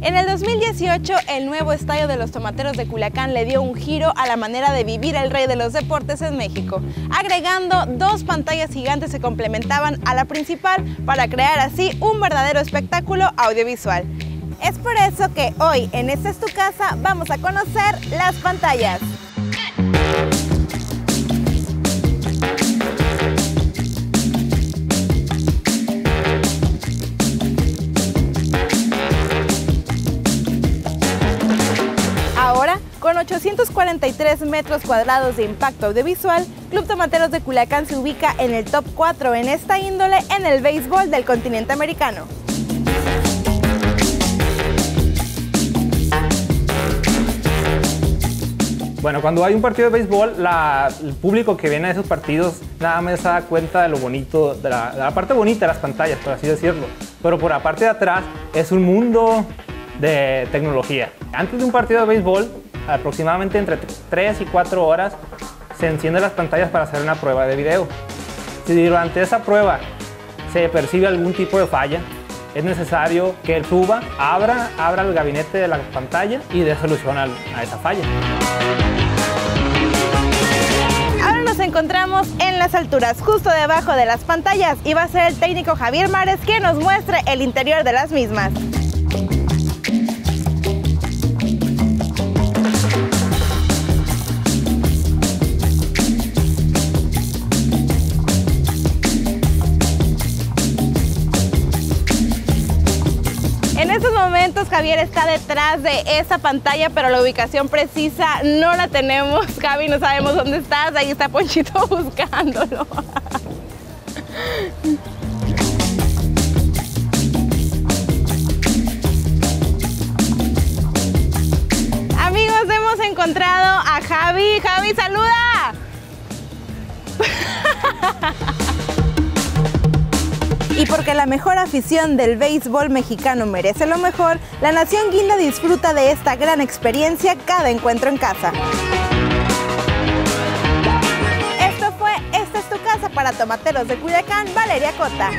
En el 2018, el nuevo estadio de los Tomateros de Culiacán le dio un giro a la manera de vivir el rey de los deportes en México, agregando dos pantallas gigantes que complementaban a la principal para crear así un verdadero espectáculo audiovisual. Es por eso que hoy en Esta es tu casa vamos a conocer las pantallas. Con 843 metros cuadrados de impacto audiovisual, Club Tomateros de Culiacán se ubica en el top 4 en esta índole en el béisbol del continente americano. Bueno, cuando hay un partido de béisbol, el público que viene a esos partidos nada más se da cuenta de lo bonito, de la, de la parte bonita de las pantallas, por así decirlo. Pero por la parte de atrás es un mundo de tecnología. Antes de un partido de béisbol, aproximadamente entre 3 y 4 horas, se encienden las pantallas para hacer una prueba de video. Si durante esa prueba se percibe algún tipo de falla, es necesario que el suba abra, abra el gabinete de la pantalla y dé solución a esa falla. Ahora nos encontramos en las alturas, justo debajo de las pantallas, y va a ser el técnico Javier Mares quien nos muestre el interior de las mismas. En estos momentos Javier está detrás de esa pantalla, pero la ubicación precisa no la tenemos. Javi, no sabemos dónde estás. Ahí está Ponchito buscándolo. Amigos, hemos encontrado a Javi. Javi, saluda. Y porque la mejor afición del béisbol mexicano merece lo mejor, la Nación Guinda disfruta de esta gran experiencia cada encuentro en casa. Esto fue Esta es tu casa para Tomateros de Culiacán, Valeria Cota.